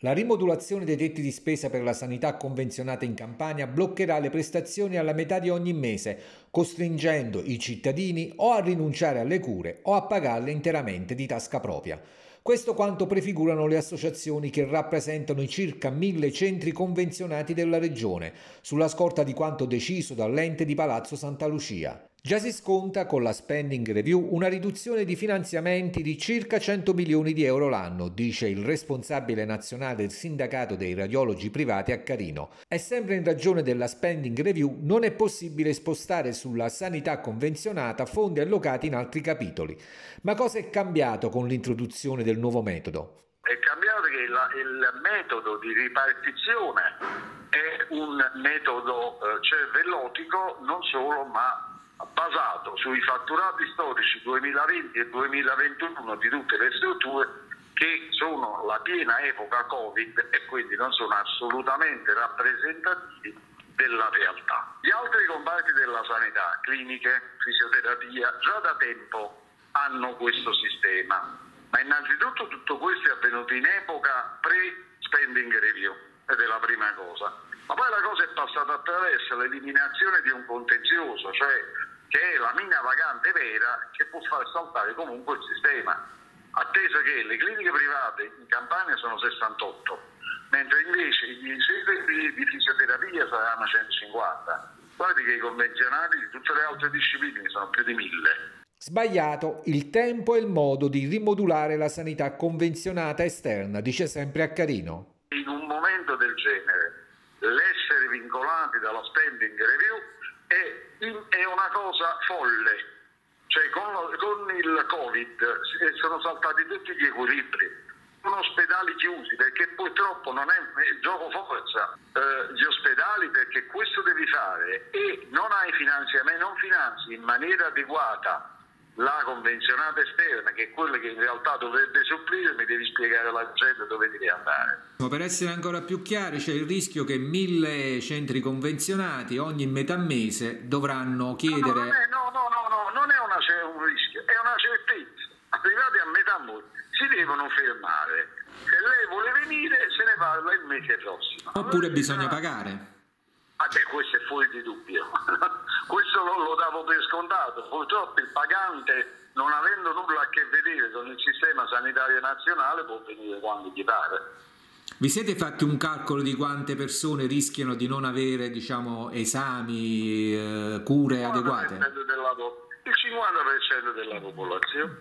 La rimodulazione dei tetti di spesa per la sanità convenzionata in Campania bloccherà le prestazioni alla metà di ogni mese, costringendo i cittadini o a rinunciare alle cure o a pagarle interamente di tasca propria. Questo quanto prefigurano le associazioni che rappresentano i circa mille centri convenzionati della regione, sulla scorta di quanto deciso dall'ente di Palazzo Santa Lucia. Già si sconta con la spending review una riduzione di finanziamenti di circa 100 milioni di euro l'anno, dice il responsabile nazionale del sindacato dei radiologi privati a Carino. E sempre in ragione della spending review non è possibile spostare sulla sanità convenzionata fondi allocati in altri capitoli. Ma cosa è cambiato con l'introduzione del nuovo metodo? È cambiato che la, il metodo di ripartizione è un metodo eh, cervellotico non solo ma basato sui fatturati storici 2020 e 2021 di tutte le strutture che sono la piena epoca Covid e quindi non sono assolutamente rappresentativi della realtà. Gli altri comparti della sanità, cliniche, fisioterapia, già da tempo hanno questo sistema, ma innanzitutto tutto questo è avvenuto in epoca pre-spending review ed è la prima cosa. Ma poi la cosa è passata attraverso l'eliminazione di un contenzioso, cioè che è la mina vagante vera che può far saltare comunque il sistema, atteso che le cliniche private in Campania sono 68, mentre invece i centri di fisioterapia saranno 150. Guardi che i convenzionati di tutte le altre discipline sono più di 1000. Sbagliato, il tempo e il modo di rimodulare la sanità convenzionata esterna, dice sempre Accarino. In un momento del genere, l'essere vincolati dalla spending review è, è una cosa folle. Cioè con, con il Covid sono saltati tutti gli equilibri sono ospedali chiusi perché purtroppo non è gioco forza eh, gli ospedali perché questo devi fare e non hai finanziamento, non finanzi in maniera adeguata la convenzionata esterna, che è quella che in realtà dovrebbe supplire, mi devi spiegare la gente dove devi andare. Per essere ancora più chiari, c'è il rischio che mille centri convenzionati ogni metà mese dovranno chiedere... No, no, non è, no, no, no, no non è una, un rischio, è una certezza. Arrivati a metà mese si devono fermare. Se lei vuole venire, se ne parla il mese prossimo. Oppure allora, bisogna pagare. Beh, questo è fuori di dubbio. questo lo, lo davo per scontato. Purtroppo il pagante, non avendo nulla a che vedere con il sistema sanitario nazionale, può venire quando gli pare. Vi siete fatti un calcolo di quante persone rischiano di non avere diciamo, esami, eh, cure adeguate? il 50% della popolazione.